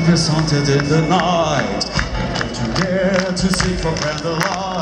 is haunted in the night. Don't you dare to seek for candlelight.